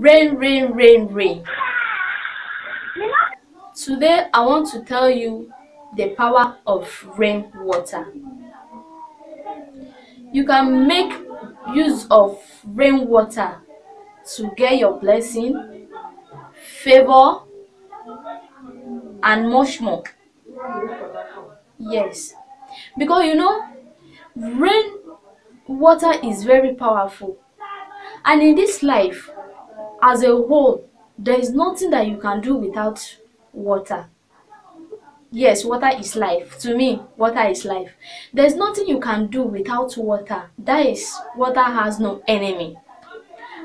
rain rain rain rain. Today i want to tell you the power of rainwater. You can make use of rainwater to get your blessing favour and much more. Yes. Because you know rain water is very powerful. And in this life as a whole there is nothing that you can do without water. Yes water is life. To me water is life. There's nothing you can do without water. That is water has no enemy.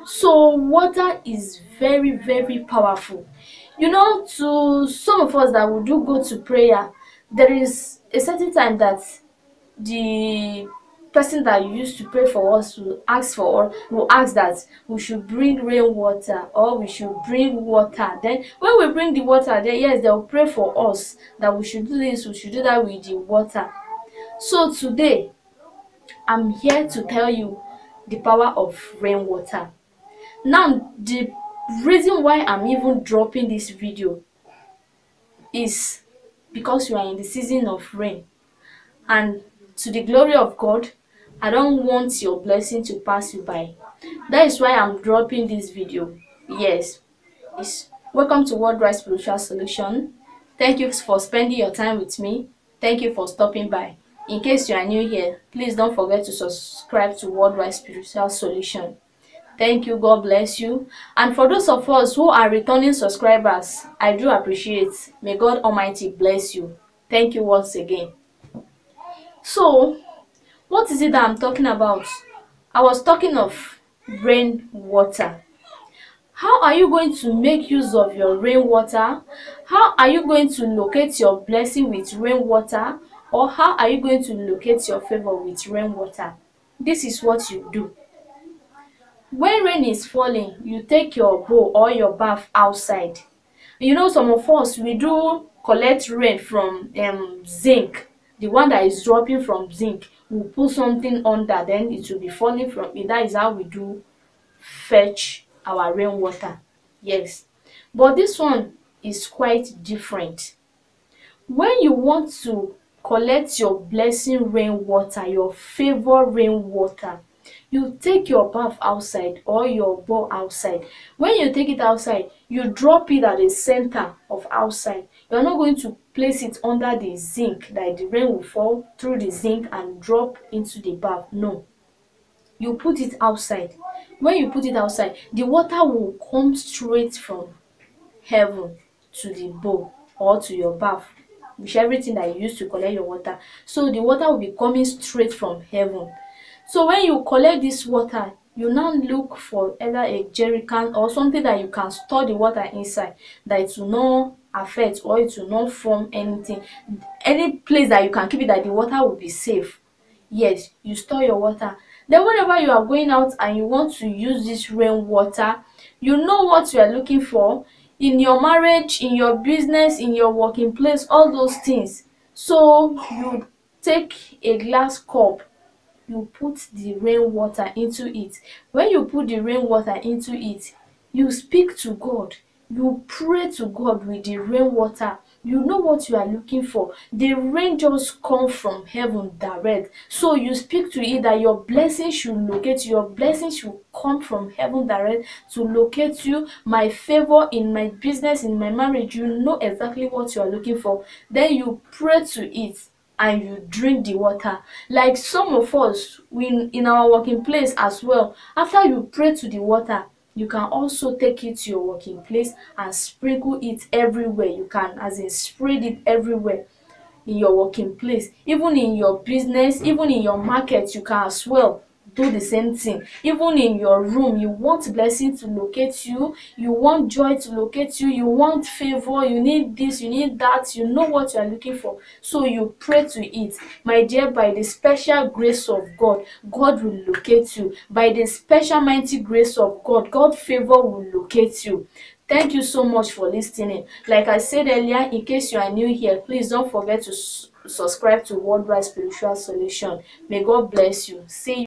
So water is very very powerful. You know to some of us that we do go to prayer there is a certain time that the person that used to pray for us will ask for will ask that we should bring rainwater or we should bring water. Then when we bring the water then yes they will pray for us that we should do this we should do that with the water. So today i'm here to tell you the power of rainwater now the reason why i'm even dropping this video is because you are in the season of rain. And to the glory of god i don't want your blessing to pass you by. That is why i'm dropping this video. Yes. It's welcome to worldwide spiritual solution. Thank you for spending your time with me. Thank you for stopping by. In case you are new here please don't forget to subscribe to worldwide spiritual solution. Thank you. God bless you. And for those of us who are returning subscribers i do appreciate. May god almighty bless you. Thank you once again. So what is it that i'm talking about? I was talking of rainwater how are you going to make use of your rainwater how are you going to locate your blessing with rainwater or how are you going to locate your favor with rainwater this is what you do. When rain is falling you take your bowl or your bath outside. You know some of us we do collect rain from um, zinc. The one that is dropping from zinc we put something under then it will be falling from it that is how we do fetch our rainwater. Yes. But this one is quite different. When you want to collect your blessing rainwater your favour rainwater you take your bath outside or your bowl outside. When you take it outside you drop it at the center of outside. You are not going to place it under the zinc that the rain will fall through the zinc and drop into the bath. No. You put it outside. When you put it outside the water will come straight from heaven to the bowl or to your bath which everything that you use to collect your water. So the water will be coming straight from heaven so when you collect this water you now look for either a jerry can or something that you can store the water inside that it will not affect or it will not form anything. Any place that you can keep it that the water will be safe. Yes you store your water. Then whenever you are going out and you want to use this rainwater you know what you are looking for? In your marriage in your business in your working place all those things. So you take a glass cup you put the rainwater into it. When you put the rainwater into it you speak to god. You pray to god with the rainwater. You know what you are looking for. The rain just come from heaven direct. So you speak to it that your blessing should locate you. Your blessing should come from heaven direct to locate you. My favor in my business in my marriage you know exactly what you are looking for. Then you pray to it and you drink the water. Like some of us we in our working place as well after you pray to the water you can also take it to your working place and sprinkle it everywhere. You can as in spread it everywhere in your working place. Even in your business even in your market you can as well do the same thing. Even in your room you want blessing to locate you you want joy to locate you you want favour you need this you need that you know what you are looking for. So you pray to it. My dear by the special grace of god god will locate you. By the special mighty grace of god god favour will locate you. Thank you so much for listening like i said earlier in case you are new here please don't forget to subscribe to worldwide spiritual solution. May god bless you. See you